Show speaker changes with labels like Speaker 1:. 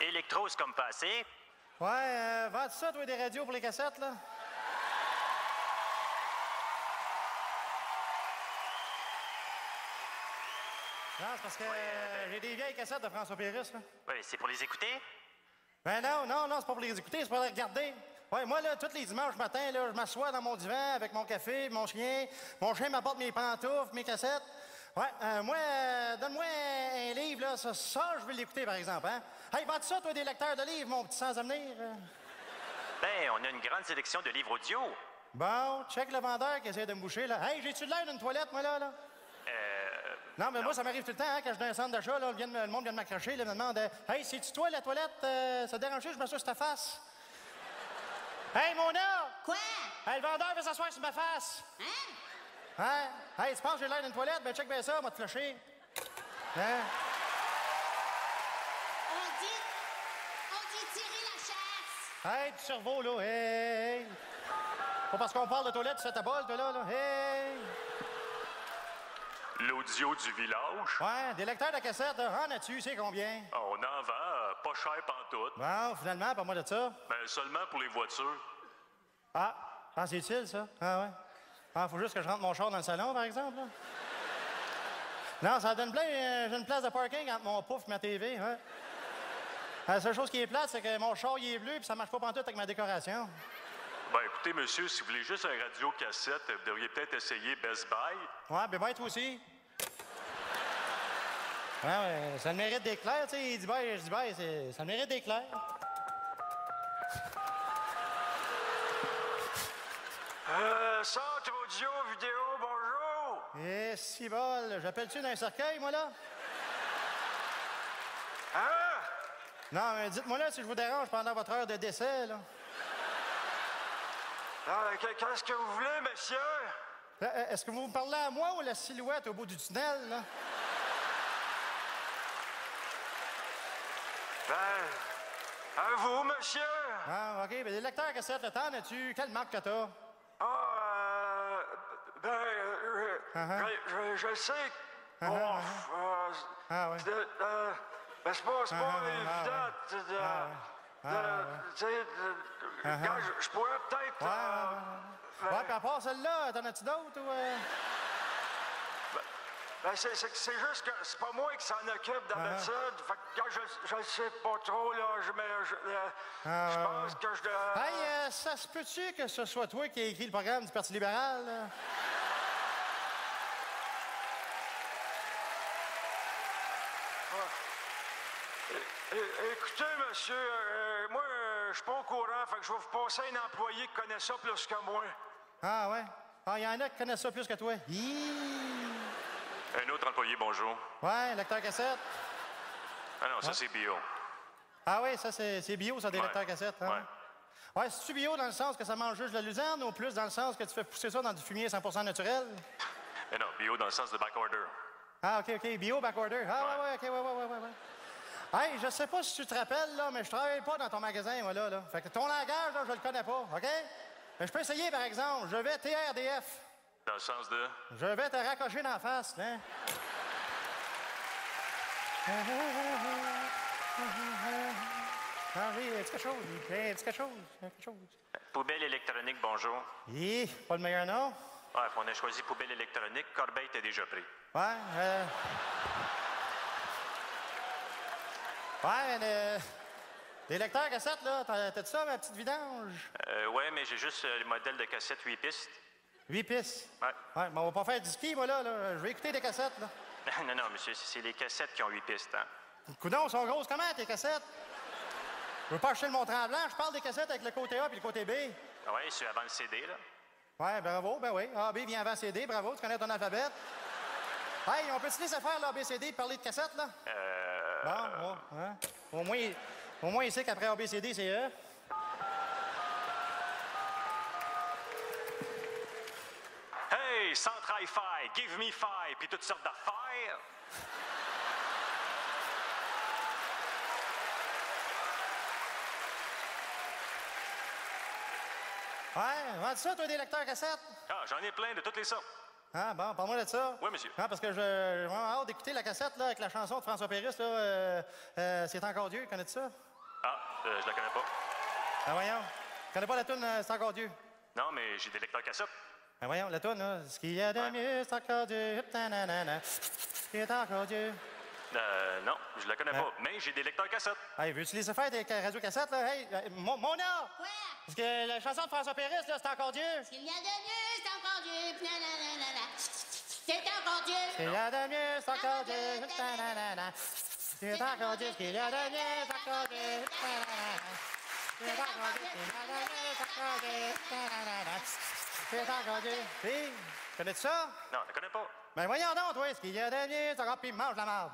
Speaker 1: Électro, c'est comme passé.
Speaker 2: Ouais, euh, vends-tu ça, toi, des radios pour les cassettes, là? Non, c'est parce que euh, j'ai des vieilles cassettes de François Pérusse, là.
Speaker 1: Oui, c'est pour les écouter?
Speaker 2: Ben non, non, non, c'est pas pour les écouter, c'est pour les regarder. Ouais, moi, là, tous les dimanches matin, là, je m'assois dans mon divan avec mon café, mon chien. Mon chien m'apporte mes pantoufles, mes cassettes. Ouais, euh, moi, euh, donne-moi un livre, là. Ça, ça, je veux l'écouter, par exemple, hein. Hey, vends ça, toi, des lecteurs de livres, mon petit sans-avenir? euh?
Speaker 1: Ben, on a une grande sélection de livres audio.
Speaker 2: Bon, check le vendeur qui essaie de me boucher, là. Hey, j'ai-tu de l'air d'une toilette, moi, là, là?
Speaker 1: Euh.
Speaker 2: Non, mais moi, ça m'arrive tout le temps, hein, quand je suis dans un centre d'achat, là, le monde vient de m'accrocher, là, me demande euh, Hey, c'est-tu toi, la toilette? Euh, ça te dérange je m'assois sur ta face? Hey, Mona!
Speaker 3: Quoi?
Speaker 2: Hey, le vendeur veut s'asseoir sur ma face!
Speaker 3: Hein?
Speaker 2: Hein? Hey, tu penses que j'ai l'air d'une toilette? Ben, check bien ça, m'a te flusher. Hein?
Speaker 3: On dit. On dit tirer la chasse.
Speaker 2: Hey, petit cerveau, là, hey! Pas parce qu'on parle de toilette, tu fais ta bolle, toi, là, là, hey!
Speaker 4: L'audio du village?
Speaker 2: Ouais, des lecteurs de cassette, là, en as-tu, c'est combien?
Speaker 4: On en vend euh, pas cher pantoute.
Speaker 2: Bon, finalement, pas moi de ça.
Speaker 4: Ben, seulement pour les voitures.
Speaker 2: Ah, ah c'est utile, ça? Ah, ouais. Ah, faut juste que je rentre mon char dans le salon, par exemple, là. Non, ça donne plein, euh, j'ai une place de parking entre mon pouf et ma TV, ouais. La seule chose qui est plate, c'est que mon char, il est bleu, puis ça marche pas pantoute avec ma décoration.
Speaker 4: Ben, écoutez, monsieur, si vous voulez juste un radio cassette, vous devriez peut-être essayer Best Buy.
Speaker 2: Ouais, ben, ben, toi aussi. Ouais, ça le mérite d'éclair, tu sais. Il dit, ben, je dis, ben, c'est- ça le mérite d'éclair.
Speaker 4: Euh, bonjour.
Speaker 2: Eh, si bol, j'appelle-tu d'un cercueil, moi, là?
Speaker 4: Hein?
Speaker 2: Non, mais dites-moi là si je vous dérange pendant votre heure de décès, là.
Speaker 4: Ah, Qu'est-ce que vous voulez, monsieur?
Speaker 2: Là, euh, Est-ce que vous me parlez à moi ou la silhouette au bout du tunnel, là?
Speaker 4: Ben, à vous, monsieur.
Speaker 2: Ah, OK. Ben, les lecteurs cassettes, le temps, as-tu? Quelle marque que t'as?
Speaker 4: Ah, euh, ben, euh. Je, je- je sais.
Speaker 2: Uh-huh,
Speaker 4: Bon,
Speaker 2: uh-huh.
Speaker 4: euh,
Speaker 2: Ah, ouais.
Speaker 4: euh, ben, c'est pas, pas
Speaker 2: Uh-huh,
Speaker 4: évident.
Speaker 2: uh-huh.
Speaker 4: de-
Speaker 2: Ah, Ah,
Speaker 4: je, pourrais peut-être.
Speaker 2: Ouais,
Speaker 4: euh,
Speaker 2: ouais, ouais. Puis à part celle-là, t'en as-tu d'autres ou... euh?
Speaker 4: ben, c'est, c'est- juste que c'est pas moi qui s'en occupe d'habitude. Fait que, je, le sais pas trop, là. Je, mais je,
Speaker 2: Ah,
Speaker 4: je pense que je. dois-
Speaker 2: Hey, euh, ça se peut-tu que ce soit toi qui as écrit le programme du Parti libéral, là?
Speaker 4: Écoutez, monsieur, euh, moi, euh, je suis pas au courant, fait que je vais vous passer un employé qui connaît ça plus que moi.
Speaker 2: Ah, ouais? Ah, il y en a qui connaissent ça plus que toi. Hi!
Speaker 4: Un autre employé, bonjour.
Speaker 2: Ouais, lecteur cassette.
Speaker 4: Ah non, ça c'est bio.
Speaker 2: Ah oui, ça, c'est c'est bio, ça, des
Speaker 4: Ouais.
Speaker 2: lecteurs cassettes. Hein? Ouais, c'est-tu bio dans le sens que ça mange juste de la luzerne ou plus dans le sens que tu fais pousser ça dans du fumier 100% naturel?
Speaker 4: Eh non, bio dans le sens de backorder.
Speaker 2: Ah, OK, OK. Bio backorder. Ah, ouais, ouais, OK, ouais, ouais, ouais, ouais, ouais. Hey, je sais pas si tu te rappelles, là, mais je travaille pas dans ton magasin, moi, là, là. Fait que ton langage, là, je le connais pas, OK? Mais je peux essayer, par exemple. Je vais TRDF.
Speaker 4: Dans le sens de?
Speaker 2: Je vais te raccrocher dans la face, hein? Ah oui, est-ce quelque chose? Est-ce quelque chose? Quelque chose?
Speaker 1: Poubelle électronique, bonjour.
Speaker 2: Hi, pas le meilleur nom?
Speaker 1: Ouais, on a choisi poubelle électronique. Corbeil était déjà pris.
Speaker 2: Ouais, euh... Ouais, mais... Les lecteurs cassettes, là, t'as- t'as-tu ça, ma petite vidange?
Speaker 1: Euh, ouais, mais j'ai juste euh, le modèle de cassette 8 pistes.
Speaker 2: Huit pistes?
Speaker 1: Ouais.
Speaker 2: Ouais, mais on va pas faire du ski, moi, là. là. Je vais écouter des cassettes, là.
Speaker 1: non, non, monsieur, c'est les cassettes qui ont 8 pistes. Hein?
Speaker 2: Coudon, sont grosses comment, tes cassettes? Je veux pas acheter le montrant blanc, je parle des cassettes avec le côté A puis le côté B.
Speaker 1: Ah Ouais, c'est avant le CD, là.
Speaker 2: Ouais, bravo, ben oui. A, B vient avant CD, bravo, tu connais ton alphabet. Hey, on peut-tu laisser faire l'ABCD et parler de cassettes, là?
Speaker 1: Euh.
Speaker 2: Bon, bon, hein? Au moins, il- au moins, il sait qu'après ABCD, c'est E.
Speaker 1: Hey, Centre Hi-Fi, Give Me Fi, puis toutes sortes d'affaires.
Speaker 2: Ouais, vends ça, toi, des lecteurs cassettes?
Speaker 1: Ah, j'en ai plein de toutes les sortes.
Speaker 2: Ah, bon, parle-moi de ça.
Speaker 1: Oui, monsieur.
Speaker 2: Ah, parce que je- j'ai vraiment hâte d'écouter la cassette, là, avec la chanson de François Pérusse, là. euh, euh, c'est encore Dieu, connais-tu ça?
Speaker 1: euh, je la connais pas.
Speaker 2: Ben voyons. Tu connais pas la toune euh, C'est encore Dieu?
Speaker 1: Non, mais j'ai des lecteurs cassettes.
Speaker 2: Ben voyons, la toune, là. Ce qu'il y a de
Speaker 1: Ouais.
Speaker 2: mieux, c'est encore Dieu. Ta-na-na-na. Ce qui est encore Dieu.
Speaker 1: Euh, non, je la connais
Speaker 2: Hein?
Speaker 1: pas. Mais j'ai des lecteurs cassettes.
Speaker 2: Hey, veux-tu les faire des radiocassettes, là? Hey, euh, Mo- Mona!
Speaker 3: Quoi?
Speaker 2: Parce que la chanson de François Péris, là, c'est encore Dieu.
Speaker 3: Ce qu'il y a de mieux, c'est encore Dieu. C'est encore Dieu.
Speaker 2: Ce qu'il y a de mieux, c'est encore Dieu. C'est encore Dieu. Ce qu'il y a de mieux, c'est encore Dieu. C'est encore Dieu. Ce qu'il y a de mieux, c'est encore Dieu. C'est encore Dieu. Puis, connais-tu ça?
Speaker 1: Non, je la connais pas.
Speaker 2: Ben voyons donc, toi, ce qu'il y a de mieux, c'est encore... Puis mange la marde.